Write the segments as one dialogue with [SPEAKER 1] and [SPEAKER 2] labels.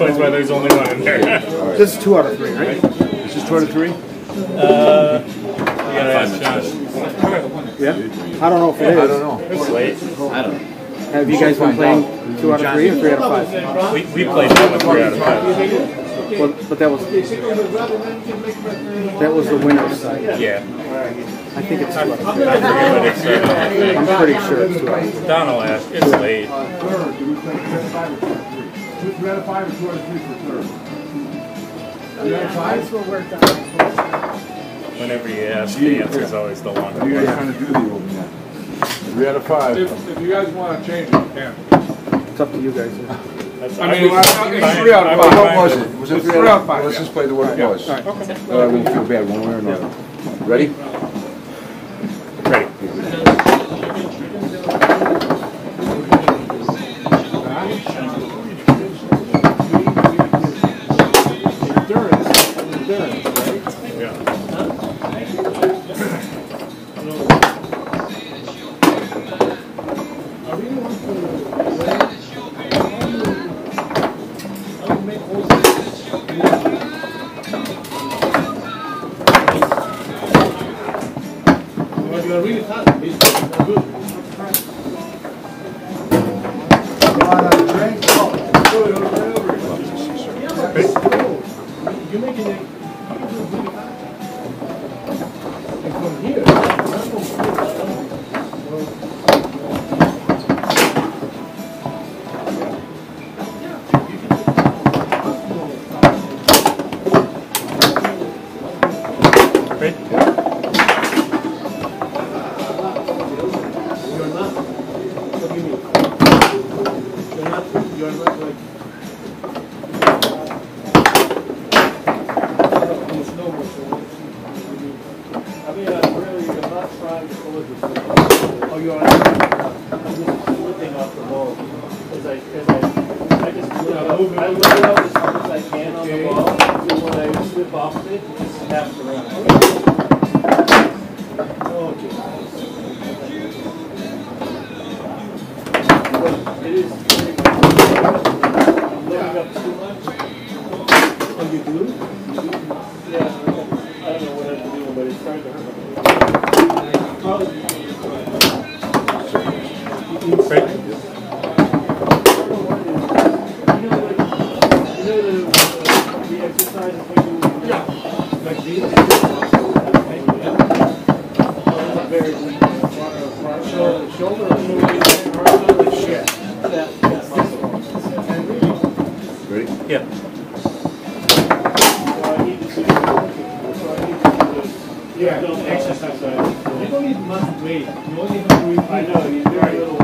[SPEAKER 1] explains why there's only one in there.
[SPEAKER 2] This is two out of three, right?
[SPEAKER 3] This is two out of three?
[SPEAKER 1] Uh, you gotta ask Josh.
[SPEAKER 2] Yeah. I don't know if it is.
[SPEAKER 3] I don't know.
[SPEAKER 1] It's late.
[SPEAKER 3] I don't know.
[SPEAKER 2] Have you guys been playing two out of three or three out of five?
[SPEAKER 1] We, we played that with three out of five.
[SPEAKER 2] Well, but that was that was the winner's side.
[SPEAKER 1] Yeah.
[SPEAKER 2] I think it's two
[SPEAKER 1] I
[SPEAKER 2] three.
[SPEAKER 1] forget what it said.
[SPEAKER 2] I'm pretty sure it's two out of three.
[SPEAKER 1] Don will. It's late.
[SPEAKER 4] Third, do we play three out of five or two? Three out of five or two out of three for third? Three out of five?
[SPEAKER 1] Whenever you ask, the answer's always the one.
[SPEAKER 3] You guys trying to do the open yet? Three out of five.
[SPEAKER 4] If, if you guys wanna change it, you can.
[SPEAKER 2] It's up to you guys.
[SPEAKER 1] That's-
[SPEAKER 4] I mean,
[SPEAKER 1] was-
[SPEAKER 4] I- it's
[SPEAKER 1] I-
[SPEAKER 4] three out of five.
[SPEAKER 3] What was it? Was it three
[SPEAKER 4] three
[SPEAKER 3] out
[SPEAKER 4] out
[SPEAKER 3] of
[SPEAKER 4] of five,
[SPEAKER 3] Let's
[SPEAKER 4] yeah.
[SPEAKER 3] just play the what it
[SPEAKER 4] Yeah.
[SPEAKER 3] was.
[SPEAKER 2] All right.
[SPEAKER 3] Uh, I won't feel bad one way or another. Ready?
[SPEAKER 1] Ready.
[SPEAKER 4] Endurance, endurance, right?
[SPEAKER 1] Yeah.
[SPEAKER 4] I really want to. I would make all Well, you are really fast. It's good. You making it. And from here, that's from here.
[SPEAKER 1] Ready?
[SPEAKER 4] Weight. You only have to repeat. I know, you very. Little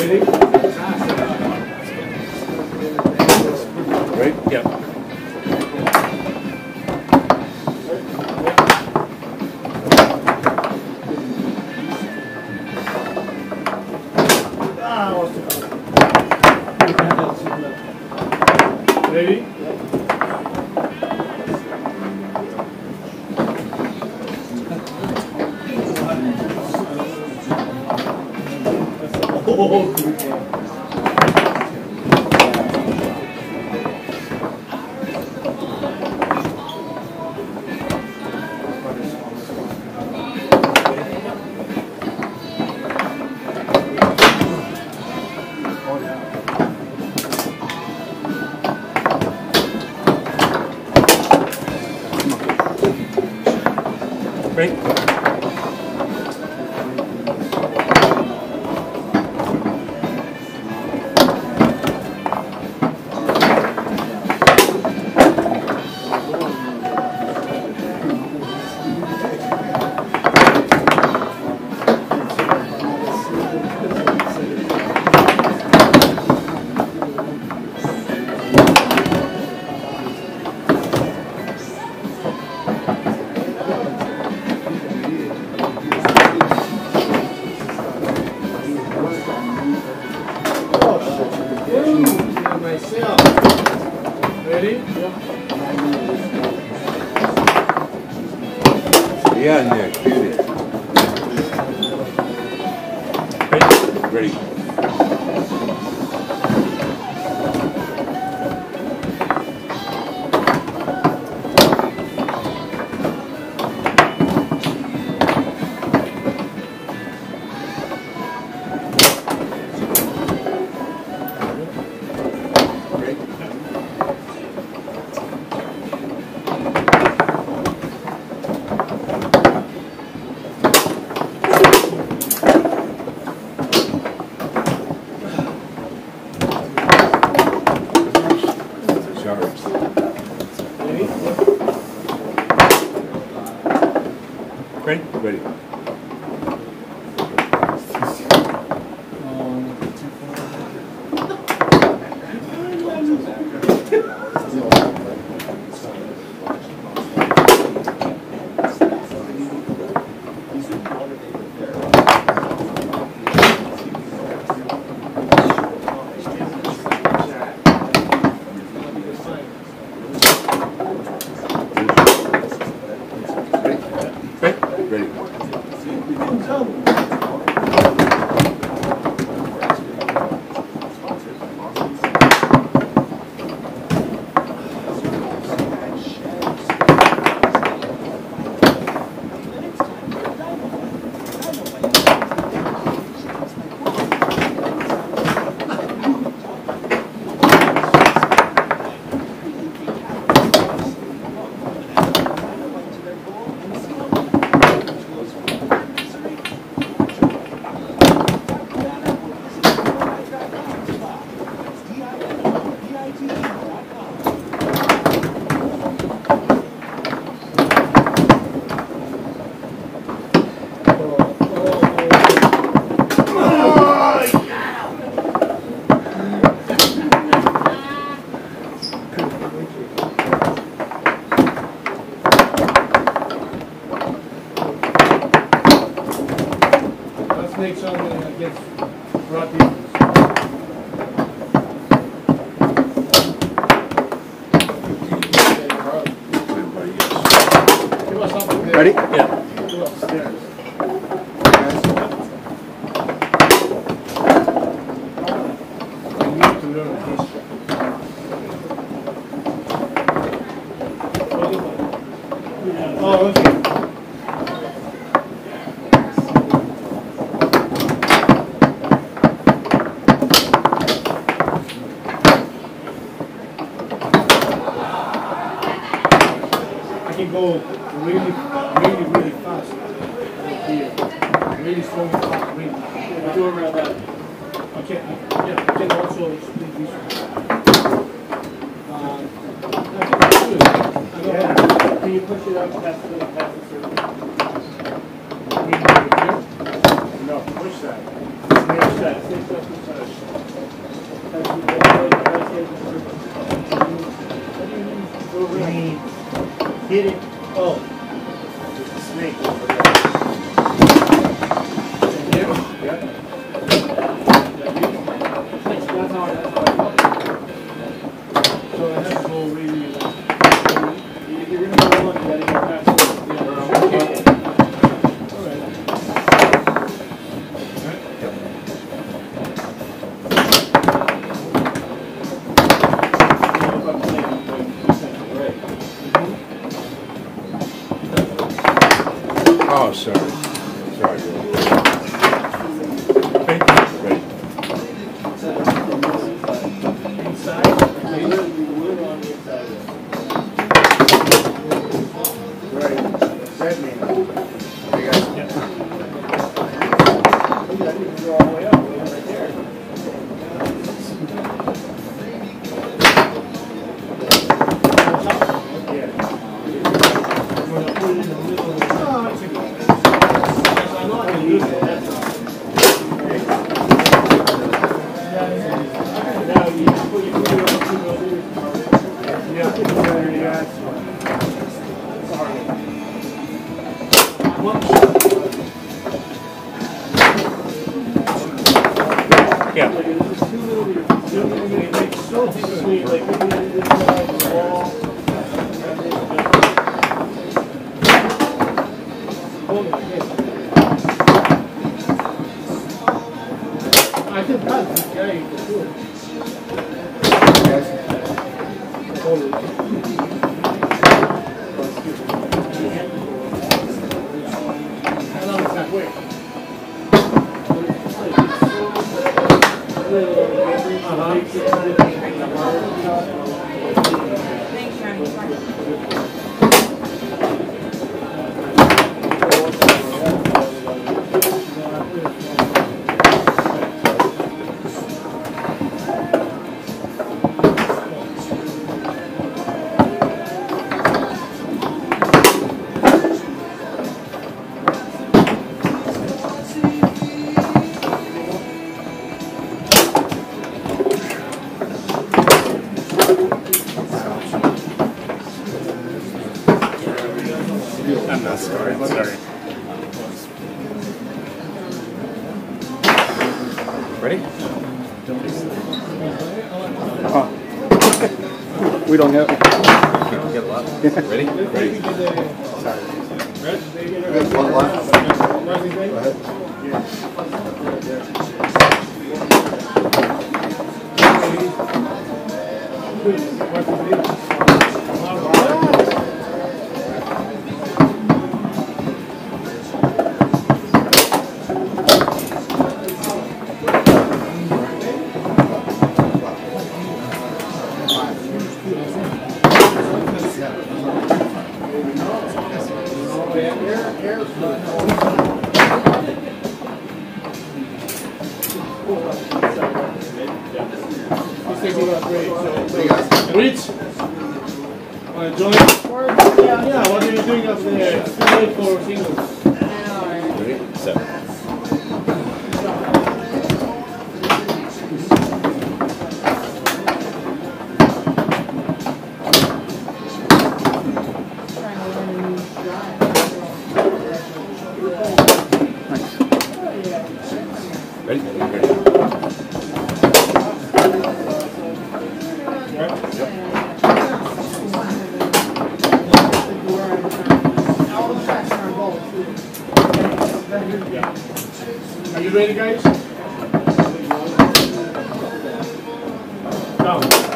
[SPEAKER 3] Ready?
[SPEAKER 1] gets brought in.
[SPEAKER 5] Ready?
[SPEAKER 4] Yeah.
[SPEAKER 1] Yeah. Yeah. I think that's
[SPEAKER 6] the you
[SPEAKER 5] do. We don't have.
[SPEAKER 7] Get a Ready? Ready. Sorry. One left.
[SPEAKER 4] Go ahead. Yeah. Yeah. Are you
[SPEAKER 7] ready,
[SPEAKER 4] guys? Go.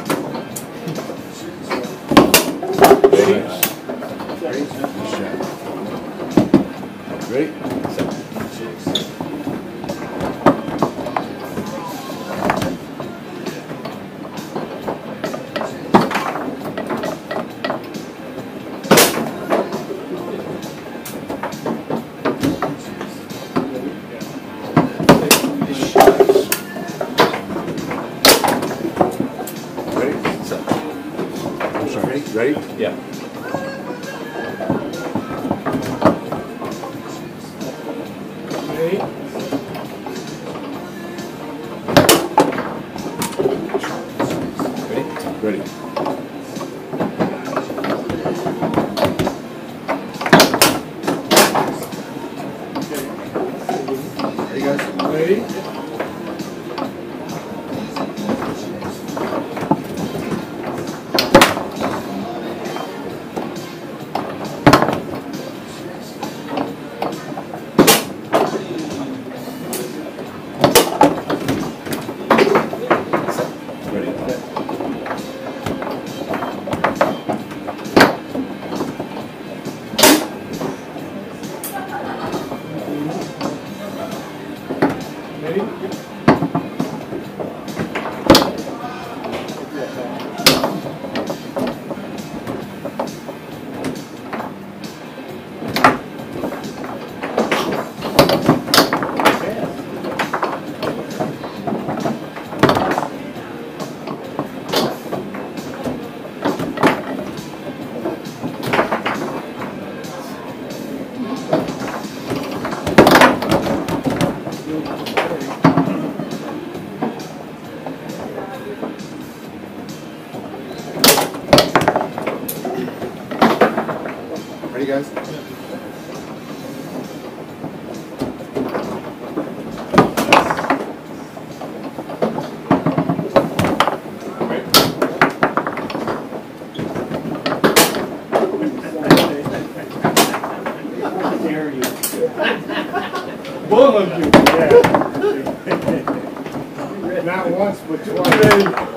[SPEAKER 1] Once, but
[SPEAKER 7] twice.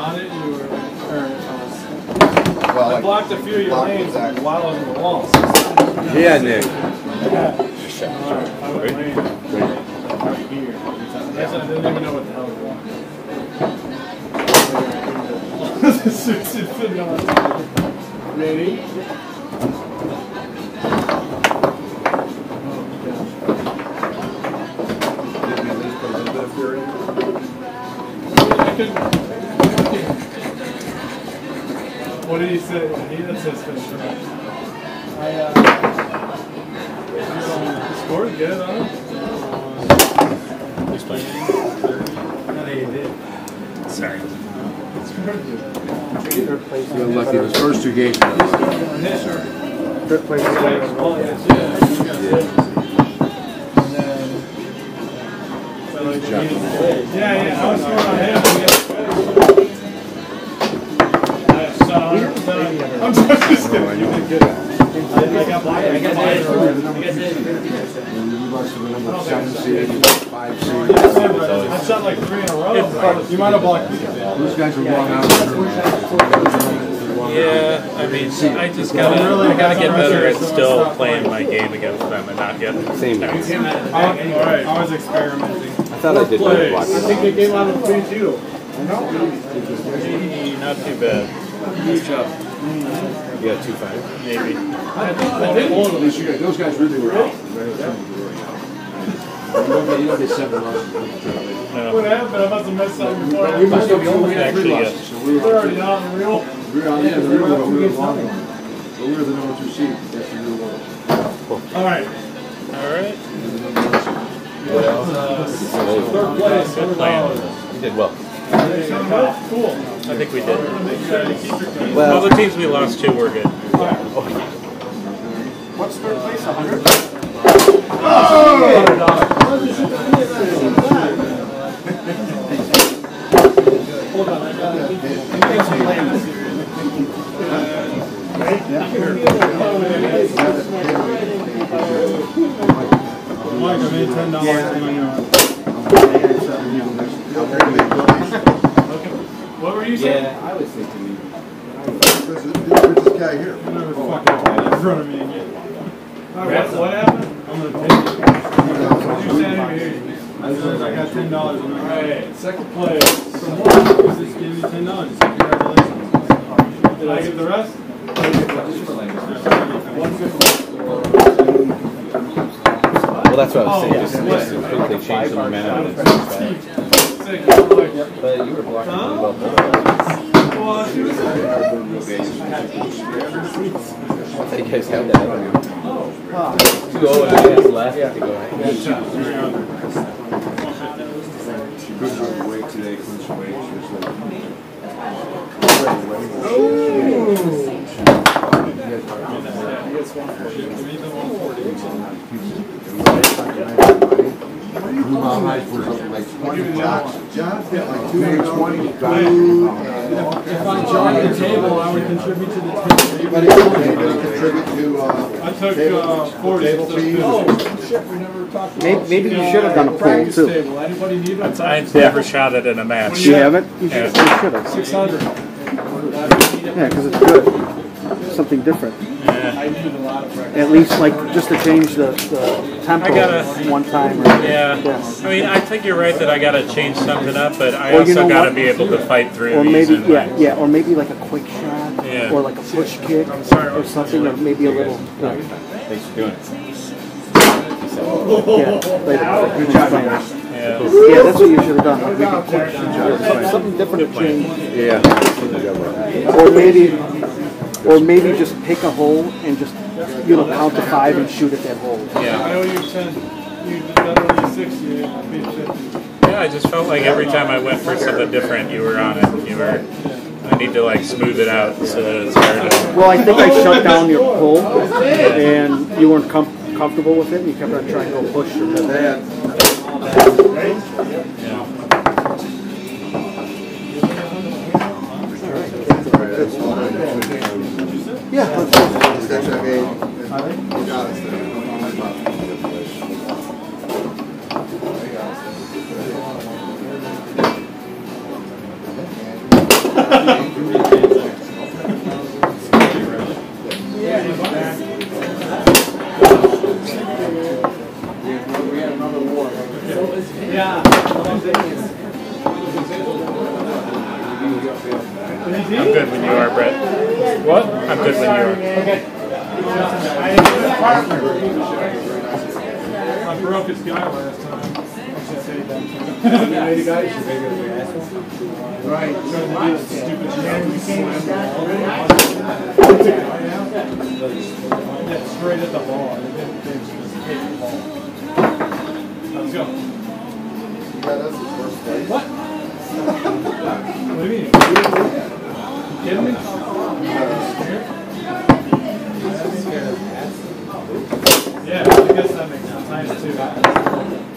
[SPEAKER 7] you
[SPEAKER 4] were, or, uh,
[SPEAKER 7] well,
[SPEAKER 4] I
[SPEAKER 7] like,
[SPEAKER 4] blocked a few of your lanes
[SPEAKER 7] exactly.
[SPEAKER 4] while I was in the walls.
[SPEAKER 7] Yeah, Nick.
[SPEAKER 4] Yeah. Uh, I was here. I didn't even know what the hell was. On. Ready? Thank you did he say? He that says fish. I uh. The score's good, huh?
[SPEAKER 5] Who's playing?
[SPEAKER 4] No, they did.
[SPEAKER 5] Sorry.
[SPEAKER 2] Third place.
[SPEAKER 3] You're lucky, those first two games.
[SPEAKER 2] Third place.
[SPEAKER 4] Oh, yeah. And then. but like, he didn't- Yeah, yeah, I was scoring on him. I'm just
[SPEAKER 3] Oh, I know.
[SPEAKER 4] I got my, I got my.
[SPEAKER 3] You lost to the number seven seed, five seed.
[SPEAKER 4] I shot like three in a row. You might have blocked me.
[SPEAKER 3] Those guys are long out.
[SPEAKER 5] Yeah, I mean, I just gotta, I gotta get better at still playing my game against them and not getting.
[SPEAKER 2] Same.
[SPEAKER 4] All right, I was experimenting.
[SPEAKER 2] I thought I did better watch.
[SPEAKER 1] I think they came out of three two.
[SPEAKER 5] Not too bad,
[SPEAKER 2] You got two five.
[SPEAKER 5] maybe.
[SPEAKER 3] At least you got, those guys really were out. You don't get, you don't get seven losses.
[SPEAKER 5] No.
[SPEAKER 4] What happened? I must have messed something before.
[SPEAKER 3] We must have, we only had three
[SPEAKER 5] Actually,
[SPEAKER 3] losses, so we
[SPEAKER 4] They're
[SPEAKER 3] were,
[SPEAKER 4] already out in the real.
[SPEAKER 3] we were on, yeah, we were, we were long. But we were the number two seed, that's the real one.
[SPEAKER 4] All right.
[SPEAKER 5] All right.
[SPEAKER 3] We were the number one seed.
[SPEAKER 1] Third place.
[SPEAKER 5] Good plan.
[SPEAKER 2] You did well.
[SPEAKER 4] Cool.
[SPEAKER 5] I think we did. All
[SPEAKER 2] Well,
[SPEAKER 5] the teams we lost to were good.
[SPEAKER 1] What's third place? A hundred.
[SPEAKER 4] Mike, I made ten dollars. What were you saying?
[SPEAKER 2] yeah, I was thinking.
[SPEAKER 3] There's this guy here.
[SPEAKER 4] You never fucking stand in front of me again. All right, what, what happened? I'm gonna pay you. You standing here. I said I got ten dollars. All right, second place. Some more. Just gave me ten dollars. Congratulations. Did I get the rest?
[SPEAKER 2] Well, that's what I was saying. Just,
[SPEAKER 4] Oh,
[SPEAKER 2] just quickly change the momentum. and it's just bad.
[SPEAKER 4] Sick.
[SPEAKER 2] But you were blocking really well.
[SPEAKER 4] well, she was-
[SPEAKER 2] guys have that. Two oh and a half left to go.
[SPEAKER 3] Cruiser weight today, cruiser weight, she was like. Mile high for like twenty bucks. Like two hundred twenty.
[SPEAKER 4] If I joined the table, I would contribute to the table.
[SPEAKER 3] Anybody contribute to, uh,
[SPEAKER 4] I took uh, forty.
[SPEAKER 3] table fees?
[SPEAKER 1] Oh, shit, we never talked about.
[SPEAKER 2] Maybe, maybe you should have done a poll
[SPEAKER 1] Practice
[SPEAKER 2] too.
[SPEAKER 1] table. Anybody need one?
[SPEAKER 5] I never shot it in a match.
[SPEAKER 2] You haven't? You should,
[SPEAKER 5] Yeah.
[SPEAKER 2] you should have.
[SPEAKER 1] Six hundred.
[SPEAKER 2] Yeah, because it's good. Something different.
[SPEAKER 5] Yeah.
[SPEAKER 1] I needed a lot of practice.
[SPEAKER 2] At least like just to change the, the tempo
[SPEAKER 5] I gotta-
[SPEAKER 2] one time. Or,
[SPEAKER 5] Yeah, I mean, I think you're right that I gotta change something up, but I
[SPEAKER 2] Or you
[SPEAKER 5] also
[SPEAKER 2] know
[SPEAKER 5] gotta
[SPEAKER 2] what?
[SPEAKER 5] be able to fight through
[SPEAKER 2] Or maybe
[SPEAKER 5] and,
[SPEAKER 2] yeah,
[SPEAKER 5] like,
[SPEAKER 2] yeah, or maybe like a quick shot,
[SPEAKER 5] Yeah.
[SPEAKER 2] or like a push kick, or something, or maybe a little. Yeah,
[SPEAKER 5] Thanks for doing it.
[SPEAKER 2] yeah, later. Good job,
[SPEAKER 5] Yeah.
[SPEAKER 2] Yeah, that's what you should have done. Like make a quick shot. Something different to change.
[SPEAKER 3] yeah.
[SPEAKER 2] Or maybe, or maybe just pick a hole and just you know count to five and shoot at that hole. Yeah.
[SPEAKER 4] I
[SPEAKER 5] Yeah.
[SPEAKER 4] owe you ten. You did that only six. You.
[SPEAKER 5] Yeah, I just felt like every time I went for something different, you were on it. You were. I need to like smooth it out so that it's hard to.
[SPEAKER 2] Well, I think I shut down your pull, and you weren't com- comfortable with it, and you kept on trying to go push or that. Yeah,
[SPEAKER 5] I'm good when you are, Brett. What? I'm good when you are.
[SPEAKER 4] I broke his guy last time. I should say
[SPEAKER 8] ready, guys? Right.
[SPEAKER 4] Stupid shit. Slam Yeah, straight at the ball. and then they just hit the ball. Let's go.
[SPEAKER 7] Yeah, that's his first place.
[SPEAKER 4] What? what do you mean? Yeah, I guess that makes sense. Two.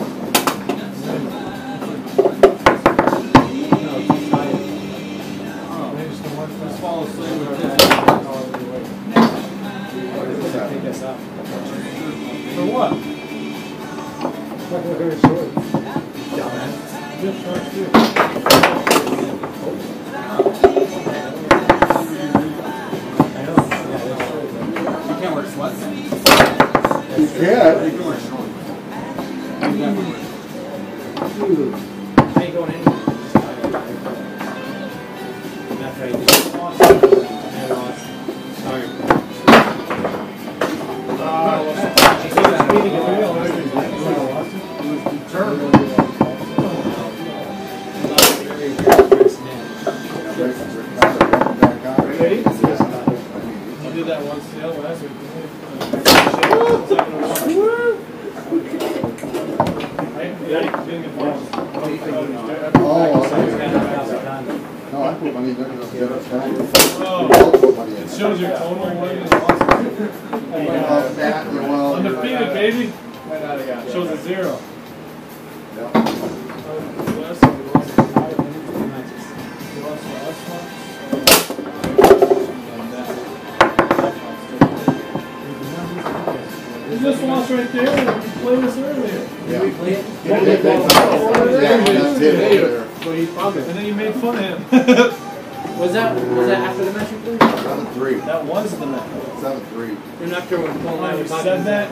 [SPEAKER 4] Said that?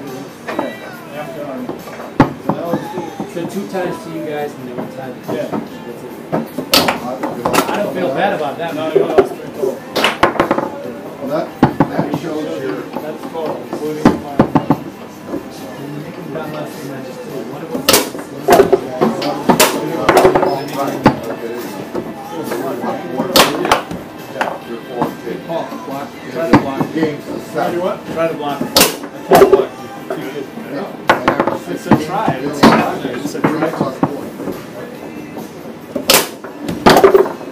[SPEAKER 4] After our.
[SPEAKER 8] So two times to you guys and then one time.
[SPEAKER 4] Yeah.
[SPEAKER 8] That's it.
[SPEAKER 7] I
[SPEAKER 8] I don't feel bad about that.
[SPEAKER 4] No, you lost three total.
[SPEAKER 7] That, that shows your.
[SPEAKER 4] That's total, including the final.
[SPEAKER 8] Done last two matches too. One of
[SPEAKER 7] Your fourth.
[SPEAKER 8] Paul, block. Try to block.
[SPEAKER 7] Games is
[SPEAKER 4] Try to
[SPEAKER 7] seven.
[SPEAKER 4] what? Try to block.
[SPEAKER 7] After
[SPEAKER 4] It's
[SPEAKER 7] six
[SPEAKER 4] a
[SPEAKER 7] games,
[SPEAKER 4] try. It's a try. It's a
[SPEAKER 7] three
[SPEAKER 4] try.
[SPEAKER 7] plus four.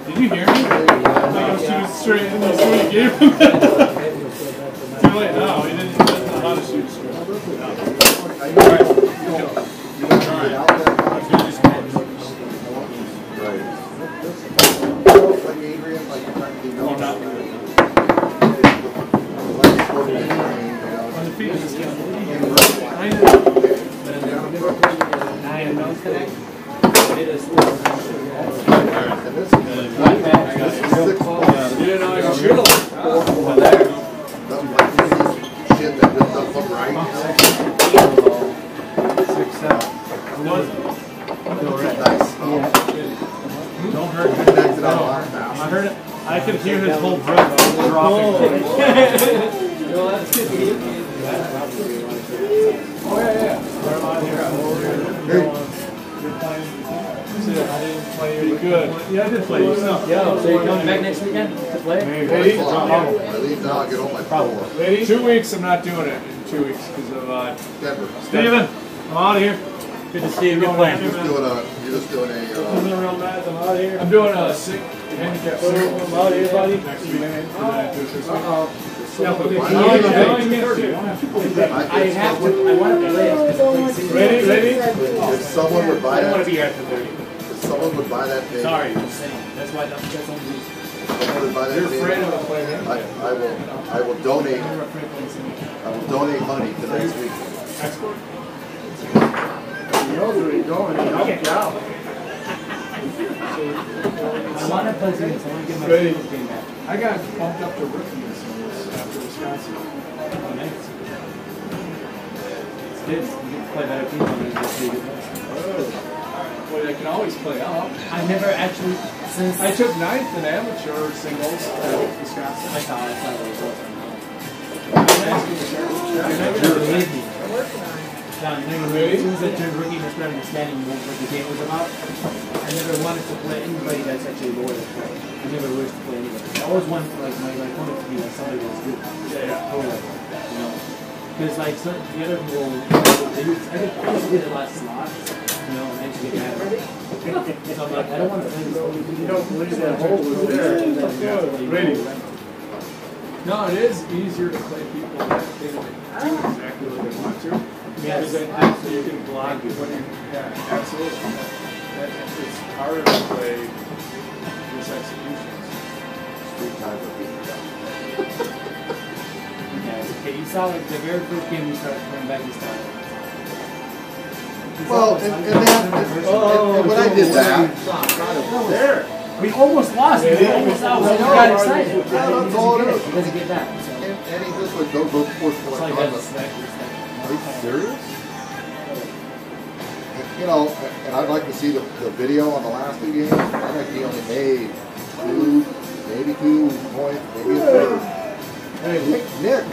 [SPEAKER 4] Did you hear me? I think I was shooting straight in the swing he
[SPEAKER 7] You're
[SPEAKER 4] playing. See, I didn't play pretty good. Yeah, I did play. you.
[SPEAKER 8] Yo, so you coming back next weekend to play?
[SPEAKER 4] Ready?
[SPEAKER 7] I leave now, I get on my floor.
[SPEAKER 4] Ready? Two weeks, I'm not doing it in two weeks because of, uh,
[SPEAKER 7] Denver.
[SPEAKER 4] Steven, I'm out of here.
[SPEAKER 8] Good to see you. Good plan.
[SPEAKER 7] Just doing a, you're just doing a, uh,
[SPEAKER 4] real mad. I'm out of here. I'm doing a sick handicap. I'm out of here, buddy. Next week. Uh-oh. Yeah, but
[SPEAKER 7] Why
[SPEAKER 4] you
[SPEAKER 7] not?
[SPEAKER 4] ain't gonna get hurt. You don't have to play.
[SPEAKER 8] I have to, I oh, want to play it. 'cause I play season.
[SPEAKER 4] Ready, ready?
[SPEAKER 7] if someone would
[SPEAKER 8] I
[SPEAKER 7] buy
[SPEAKER 8] don't want
[SPEAKER 7] that,
[SPEAKER 8] to be here after 30.
[SPEAKER 7] if someone would buy that thing,
[SPEAKER 8] Sorry, I'm saying. That's why, that's that's only reason.
[SPEAKER 7] if someone would buy that
[SPEAKER 4] You're afraid of
[SPEAKER 7] thing,
[SPEAKER 4] a player.
[SPEAKER 7] I, I will, I will donate,
[SPEAKER 4] You're afraid of playing season.
[SPEAKER 7] I will donate money to next week.
[SPEAKER 4] Export?
[SPEAKER 8] He knows where he's going. He helped you out. I want to play season. I want to get my
[SPEAKER 4] Ready.
[SPEAKER 8] Game back.
[SPEAKER 4] I got bumped up to rookie this year after Wisconsin.
[SPEAKER 8] Nice. It's good. You to play better people than just.
[SPEAKER 4] Well, I can always play up.
[SPEAKER 8] I never actually, since
[SPEAKER 4] I took ninth in amateur singles at Wisconsin.
[SPEAKER 8] I thought I thought it was
[SPEAKER 4] asking you.
[SPEAKER 8] Never believe me. down. You know, as soon as I turned rookie, I started understanding what the game was about. I never wanted to play anybody that's actually lower than. I never wished to play anybody. I always wanted like my, my opponent to be like somebody that's good.
[SPEAKER 1] Yeah, yeah.
[SPEAKER 8] Lower level, you know. Because like some, the other people, they use, I think I used to get a lot of slots, you know, and then get mad at it. So I'm like, I don't want to play this.
[SPEAKER 1] You don't believe that hole was there.
[SPEAKER 9] Ready. No, it is easier to play people that they do exactly what they want to.
[SPEAKER 8] Yes.
[SPEAKER 9] Because then actually you can block it when you, yeah, absolutely. That, it's harder to play this executions.
[SPEAKER 7] Three times a week.
[SPEAKER 8] Yeah, okay, you saw like the very first game we started coming back, you started.
[SPEAKER 7] Well, and, and that, and, and when I oh, did that,
[SPEAKER 1] There.
[SPEAKER 8] We almost lost. We almost out. We got excited.
[SPEAKER 7] Yeah, that's all it is.
[SPEAKER 8] He doesn't get that. So
[SPEAKER 7] and, and he just like, those, those four
[SPEAKER 8] it's
[SPEAKER 7] points.
[SPEAKER 8] like
[SPEAKER 7] on
[SPEAKER 8] that.
[SPEAKER 7] the-
[SPEAKER 8] Respect, respect.
[SPEAKER 7] Are you serious? You know, and I'd like to see the, the video on the last two games. I think he only made two, maybe two points, maybe a third. Hey, Nick, Nick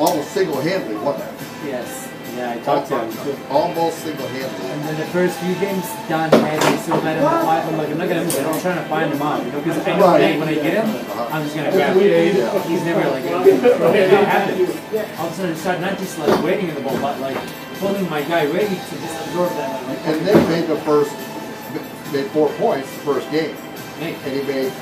[SPEAKER 7] almost single-handedly won that.
[SPEAKER 8] Yes. Yeah, I talked to him.
[SPEAKER 7] Almost single-handedly.
[SPEAKER 8] And then the first few games, Don had me so in the fight. I'm like, I'm not gonna. I'm trying to find him out, you know, because I know
[SPEAKER 7] Right.
[SPEAKER 8] when I get him, I'm just gonna grab him. He's never like, it happened. All of a sudden, I started not just like waiting in the ball, but like pulling my guy ready to just absorb that. Like,
[SPEAKER 7] And Nick made the first, made four points the first game.
[SPEAKER 8] Nick.
[SPEAKER 7] And he made,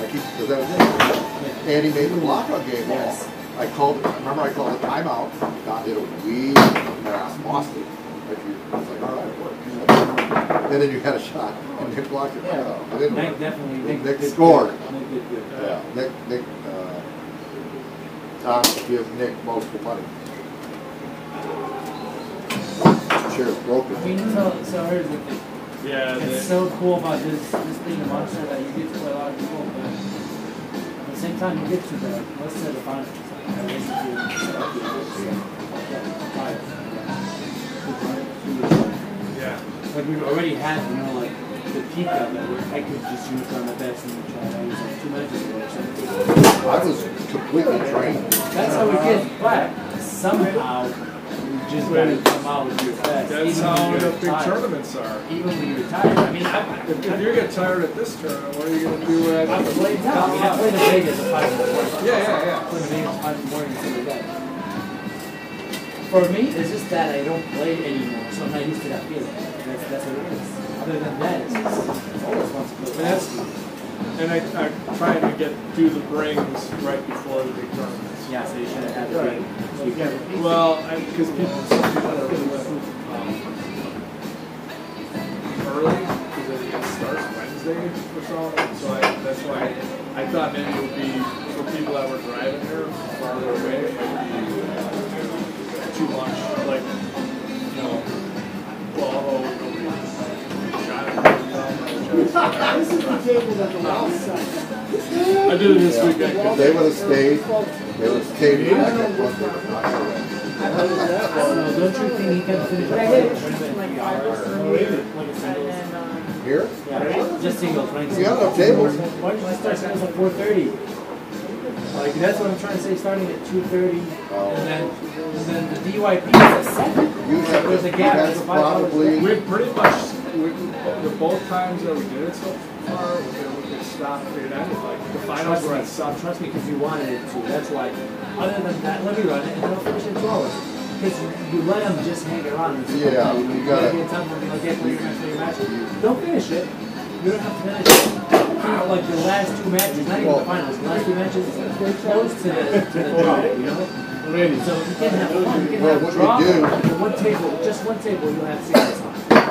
[SPEAKER 7] like, he, was that his name? And he made the lockout game.
[SPEAKER 8] Yes.
[SPEAKER 7] I called, remember I called a timeout, Don did a weed, and I asked Boston. You, I was like, all right, it. And then you had a shot, and Nick blocked it.
[SPEAKER 8] Yeah.
[SPEAKER 7] It didn't
[SPEAKER 8] Nick
[SPEAKER 7] work.
[SPEAKER 8] definitely. Nick,
[SPEAKER 7] Nick
[SPEAKER 8] did
[SPEAKER 7] scored.
[SPEAKER 8] Nick did good.
[SPEAKER 7] Yeah, Nick, Nick, uh, Tom give Nick most of the money. Chair's broken.
[SPEAKER 8] I mean, so, so here's the thing.
[SPEAKER 9] Yeah,
[SPEAKER 8] It's
[SPEAKER 9] the,
[SPEAKER 8] so cool about this this thing in Monster that you get to play a lot of people, but at the same time you get to the let's say the finals. At least if you set up your group, so, yeah,
[SPEAKER 9] yeah.
[SPEAKER 8] Like we've already had, you know, like the peak of it where I could just use on the best and try to use like two matches ago or something.
[SPEAKER 7] I was completely trained.
[SPEAKER 8] That's how we get, but somehow you just gotta come out with your best.
[SPEAKER 9] That's how the
[SPEAKER 8] you're
[SPEAKER 9] big
[SPEAKER 8] tired.
[SPEAKER 9] tournaments are.
[SPEAKER 8] Even when you're tired. I mean, I,
[SPEAKER 9] If, if you get tired at this tournament, what are you gonna do at?
[SPEAKER 8] I played now. I mean, I played in Vegas at five in the morning.
[SPEAKER 9] Yeah, yeah, yeah.
[SPEAKER 8] I played in Vegas at five in the morning every day. For me, it's just that I don't play anymore, so I'm not used to that feeling. That's, that's what it is. Other than that, it's, it's always fun to play.
[SPEAKER 9] And I, I'm trying to get do the brings right before the big tournaments.
[SPEAKER 8] Yeah, so you should have had the
[SPEAKER 1] Right.
[SPEAKER 8] You can-
[SPEAKER 9] Well, because people, some people are really um, early because it starts Wednesday or so. So I, that's why I I thought maybe it would be for people that were driving here farther away. It might be uh, too much, like you know, well,
[SPEAKER 1] This is the table at the last side.
[SPEAKER 9] I did it this weekend.
[SPEAKER 7] If they would have stayed, they would have stayed. I think what they were not gonna win.
[SPEAKER 8] Don't you think he can finish the tournament in three hours? Like a singles?
[SPEAKER 7] Here?
[SPEAKER 8] Yeah, just singles, right?
[SPEAKER 7] We got enough tables.
[SPEAKER 8] Why don't you start singles at four thirty? Like, that's what I'm trying to say, starting at two thirty,
[SPEAKER 7] Oh.
[SPEAKER 8] and then, and then the DYP is at seven.
[SPEAKER 7] You have,
[SPEAKER 8] There's a gap,
[SPEAKER 7] that's
[SPEAKER 8] it's five hours.
[SPEAKER 7] probably,
[SPEAKER 9] we're pretty much, we, the both times that we did it so far, we could, we could stop, it ended like, the finals were at seven.
[SPEAKER 8] trust me, because you wanted it to, that's why. Other than that, let me run it, and then I'll finish it two. Because you let them just hang around. and
[SPEAKER 7] Yeah,
[SPEAKER 8] okay,
[SPEAKER 7] you gotta-
[SPEAKER 8] a time when like, yeah, play your play match. Don't finish it. You don't have to finish it. You know, like the last two matches, not even the finals, the last two matches, they're close to the, to the draw, you know? So you can have fun, you can
[SPEAKER 7] Well,
[SPEAKER 8] have
[SPEAKER 7] what
[SPEAKER 8] draw,
[SPEAKER 7] do-
[SPEAKER 8] one table, just one table, you'll have on.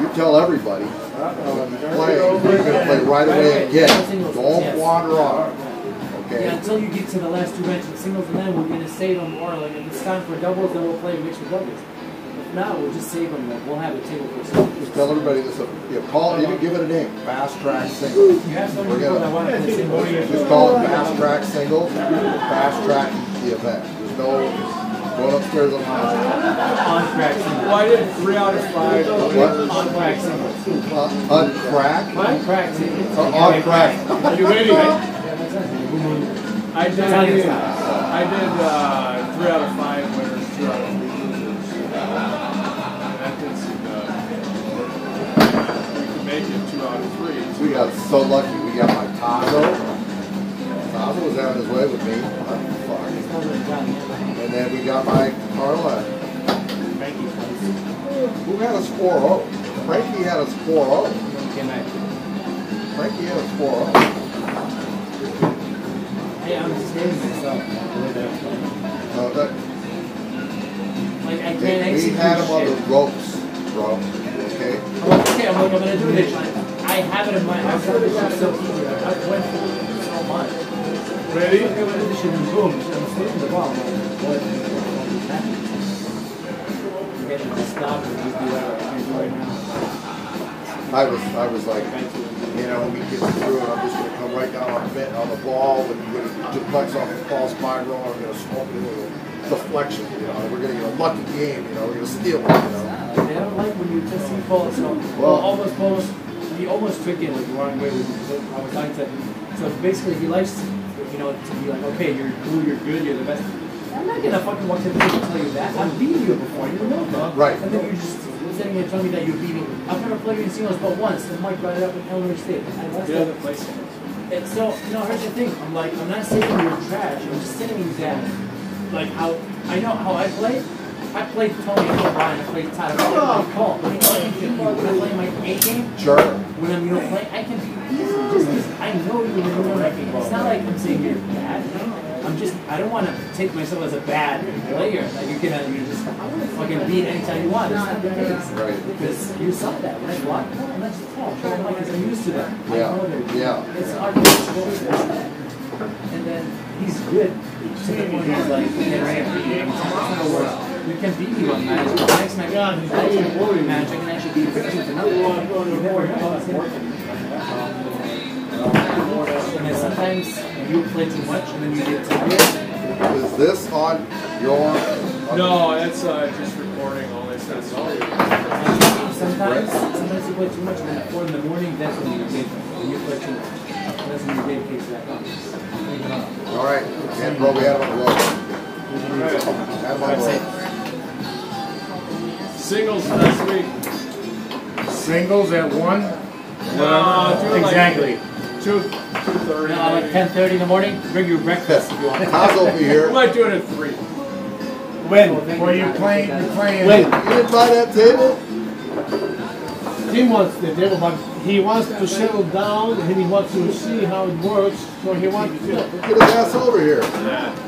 [SPEAKER 7] You tell everybody, play, you're gonna play right away again. Don't wander off, Okay.
[SPEAKER 8] Yeah, until you get to the last two matches, singles, and then we're gonna save them, or like if it's time for doubles, then we'll play mixed with doubles. If not, we'll just save them, like, we'll have a table for singles.
[SPEAKER 7] Just tell everybody this, Yeah, call, you can give it a name, fast track singles.
[SPEAKER 8] You have some
[SPEAKER 7] We're
[SPEAKER 8] people
[SPEAKER 7] gonna-
[SPEAKER 8] that wanna play singles.
[SPEAKER 7] Just call it fast track singles, fast track the event. There's no Going upstairs on
[SPEAKER 8] On.
[SPEAKER 9] Why did three out of five
[SPEAKER 7] what?
[SPEAKER 8] on crack?
[SPEAKER 7] Uh,
[SPEAKER 8] on
[SPEAKER 7] crack? On crack
[SPEAKER 8] oh, on crack.
[SPEAKER 9] I did, I did uh, three out of five winners, two out of three We could
[SPEAKER 4] make it two out of three.
[SPEAKER 7] We got so lucky we got my Tazo. Tazo was out his way with me. I'm. And then we got my Carla. Who had us 4-0? Frankie had us 4-0. Frankie had us 4-0.
[SPEAKER 8] Hey, I'm just myself.
[SPEAKER 7] So that,
[SPEAKER 8] Like, I can't
[SPEAKER 7] we had him on the ropes, bro. Okay?
[SPEAKER 8] I'm okay, I'm like, I'm gonna do this. I have it in my, I've done this so easy. I've went through it so much.
[SPEAKER 4] Ready?
[SPEAKER 8] Okay, well, this shit is boom. I'm sleeping the ball. I'm like, what? What's happening? I'm getting to stop and just do whatever I can do right now.
[SPEAKER 7] I was, I was like, you know, when we get through it, I'm just gonna come right down on the bit, on the ball, and we're gonna deflect off the false spiral, I'm gonna smoke it with a deflection, you know, we're gonna get a lucky game, you know, we're gonna steal it, you know.
[SPEAKER 8] They don't like when you just see balls. So, well, almost balls. He almost took it like the wrong way. With, with, I was like to. So basically, he likes, to, you know, to be like, okay, you're cool, you're good, you're the best. I'm not gonna fucking walk to the table and tell you that. I've beaten you before. You know that.
[SPEAKER 7] Right.
[SPEAKER 8] And then you're just sitting here telling me that you're beating. me. I've never played you in singles but once. And Mike brought it up in Illinois State. I lost
[SPEAKER 4] Yeah,
[SPEAKER 8] that.
[SPEAKER 4] the place singles.
[SPEAKER 8] And so, you know, here's the thing. I'm like, I'm not saying you're trash. I'm just saying that, like, how I know how I play. I played Tony O'Brien. I played Todd. I played Paul. I mean, I can when I play my A game.
[SPEAKER 7] Sure.
[SPEAKER 8] When I'm, you know, playing, I can be easy. Just I know you when you're that game. It's not like I'm saying you're bad. I'm just, I don't want to take myself as a bad player. Like you can, uh, you just fucking beat anytime you want. It's not the case.
[SPEAKER 7] Right.
[SPEAKER 8] Because you saw that when I I'm not just tall. I'm like, I'm used to that.
[SPEAKER 7] Yeah, yeah.
[SPEAKER 8] It's hard to go with that. And then he's good. To the point he's like, we can rank beat you. It's not gonna. We can beat you on match. Next match, the next worry match, I can actually beat you 15 to nothing. You never know. It's And then sometimes you play too much and then you get tired.
[SPEAKER 7] Is this on your?
[SPEAKER 4] No, that's uh, just recording all this. That's all.
[SPEAKER 8] Sometimes, sometimes you play too much, and then at four in the morning, that's when you get, when you play too much. That's when you dedicate to that conference.
[SPEAKER 7] All right, and bro, we had on the ropes. Had him on.
[SPEAKER 4] Singles next week.
[SPEAKER 10] Singles at one?
[SPEAKER 4] No, do it like
[SPEAKER 10] Exactly.
[SPEAKER 4] Two, two thirty.
[SPEAKER 8] Now, like ten thirty in the morning, bring your breakfast if you want.
[SPEAKER 7] Todd's over here.
[SPEAKER 4] We
[SPEAKER 7] here.
[SPEAKER 4] might do it at three.
[SPEAKER 10] When? Were you playing, you're playing?
[SPEAKER 7] You didn't buy that table?
[SPEAKER 9] Tim wants the table, but he wants to settle down and he wants to see how it works. So he wants.
[SPEAKER 7] Get his ass over here.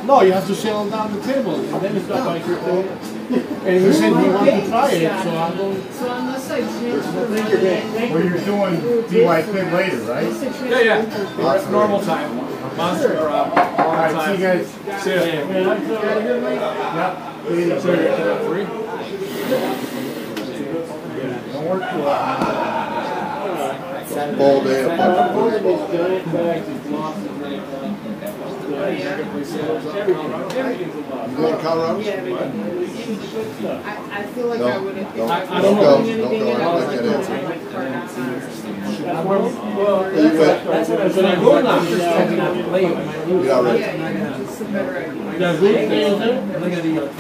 [SPEAKER 9] No, you have to settle down the table, and then it's not done. And he said he wants to try it, so I'm going.
[SPEAKER 11] So unless I change the
[SPEAKER 10] Well, you're doing DY Pit later, right?
[SPEAKER 4] Yeah, yeah. That's normal time. Monster or uh,
[SPEAKER 10] All right,
[SPEAKER 4] normal
[SPEAKER 10] see you guys.
[SPEAKER 4] See ya. So you're at three?
[SPEAKER 10] Don't work too hard.
[SPEAKER 7] Full day of fucking football. You going to Colorado?
[SPEAKER 11] I, I feel like
[SPEAKER 7] No,
[SPEAKER 11] I would have.
[SPEAKER 7] no,
[SPEAKER 11] I, I
[SPEAKER 7] don't
[SPEAKER 11] don't
[SPEAKER 7] go,
[SPEAKER 11] know
[SPEAKER 7] don't go,
[SPEAKER 11] else.
[SPEAKER 7] I like that answer.
[SPEAKER 8] Well,
[SPEAKER 7] You bet.
[SPEAKER 8] that's what I was saying. I'm not gonna play you. I might lose.
[SPEAKER 7] You're not ready.
[SPEAKER 11] Yeah, yeah, it's a better idea.
[SPEAKER 8] I'm not gonna be like,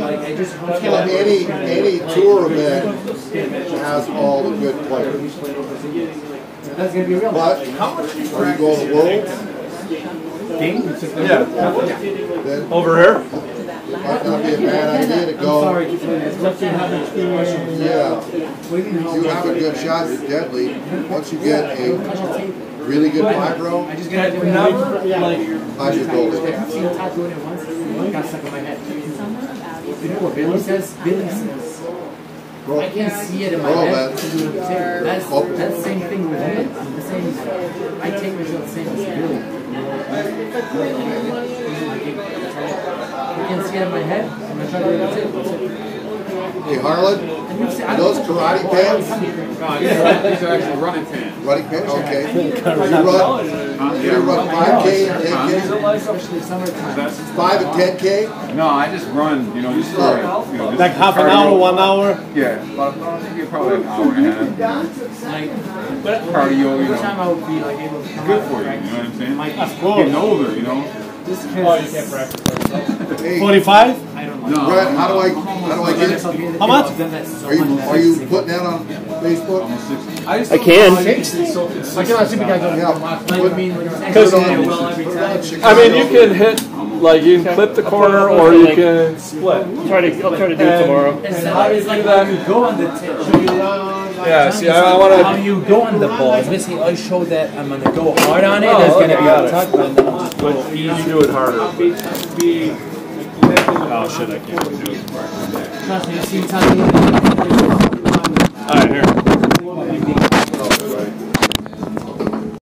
[SPEAKER 8] like I just.
[SPEAKER 7] Well, any, any tour event has all the good players.
[SPEAKER 8] That's gonna be real.
[SPEAKER 7] But, are you going to Worlds?
[SPEAKER 4] Yeah.
[SPEAKER 7] Then
[SPEAKER 4] Over here?
[SPEAKER 7] might not be a bad idea to
[SPEAKER 8] I'm
[SPEAKER 7] go.
[SPEAKER 8] sorry. Let's see how much
[SPEAKER 7] Yeah, you have a good shot, you're deadly. Once you get a really good vibro,
[SPEAKER 8] I just got never like.
[SPEAKER 7] I should go with
[SPEAKER 8] I've
[SPEAKER 7] it.
[SPEAKER 8] seen Todd it got stuck in my head. You know what Billy says? Billy says.
[SPEAKER 7] Bro,
[SPEAKER 8] I can see it in my
[SPEAKER 7] Bro,
[SPEAKER 8] head.
[SPEAKER 7] man.
[SPEAKER 8] to do it the same. That's
[SPEAKER 7] Oh.
[SPEAKER 8] that's the same thing with me. The same. I take myself the same as Billy. I can see it in my head. I'm gonna try to do it. That's. That's it.
[SPEAKER 7] Hey Harlan,
[SPEAKER 8] And you say, I
[SPEAKER 7] those karate pants,
[SPEAKER 4] No, these are, these are actually running pants.
[SPEAKER 7] running pants, okay. You run, you run five K and ten K,
[SPEAKER 8] Especially summertime.
[SPEAKER 7] five and ten K?
[SPEAKER 3] No, I just run, you know, just for, you know, just
[SPEAKER 9] Like half an hour, one hour.
[SPEAKER 3] Yeah, but no, maybe probably an hour and a half.
[SPEAKER 8] Like,
[SPEAKER 3] Cardio, you
[SPEAKER 8] every
[SPEAKER 3] know,
[SPEAKER 8] time I would be like able to come
[SPEAKER 3] good for you, you know what I'm saying?
[SPEAKER 8] Like,
[SPEAKER 3] Getting older, you know?
[SPEAKER 8] just
[SPEAKER 4] Oh,
[SPEAKER 8] because
[SPEAKER 4] you can't practice.
[SPEAKER 7] Hey,
[SPEAKER 9] 45?
[SPEAKER 8] I don't like
[SPEAKER 3] No.
[SPEAKER 7] Brett, how do I, how do I get,
[SPEAKER 9] How much?
[SPEAKER 7] are you, are you putting that on Facebook?
[SPEAKER 9] I, just
[SPEAKER 12] I can.
[SPEAKER 9] know how you can stay so consistent
[SPEAKER 10] I cannot see the guys on
[SPEAKER 7] Yeah.
[SPEAKER 8] Like, I mean, like, it's
[SPEAKER 7] Put it
[SPEAKER 8] actually
[SPEAKER 7] on-
[SPEAKER 8] well every
[SPEAKER 7] put it on
[SPEAKER 8] time.
[SPEAKER 7] Chicago.
[SPEAKER 9] I mean, you can hit, like, you can clip the corner or you can split.
[SPEAKER 1] I'll try to, I'll try to do it
[SPEAKER 9] And-
[SPEAKER 1] tomorrow.
[SPEAKER 8] It's always like how you go on the. Uh,
[SPEAKER 9] yeah, see, I, I
[SPEAKER 8] How
[SPEAKER 9] want to.
[SPEAKER 8] you go on the ball. It's basically I show that I'm gonna go hard on it.
[SPEAKER 9] Oh,
[SPEAKER 8] There's
[SPEAKER 9] okay,
[SPEAKER 8] gonna be
[SPEAKER 9] got
[SPEAKER 8] a
[SPEAKER 9] it.
[SPEAKER 8] tuck, but then I'll just go easy.
[SPEAKER 9] You do it harder.
[SPEAKER 5] Oh shit, I can't do it.
[SPEAKER 8] Trust me, you see Tucky.
[SPEAKER 9] Alright, here.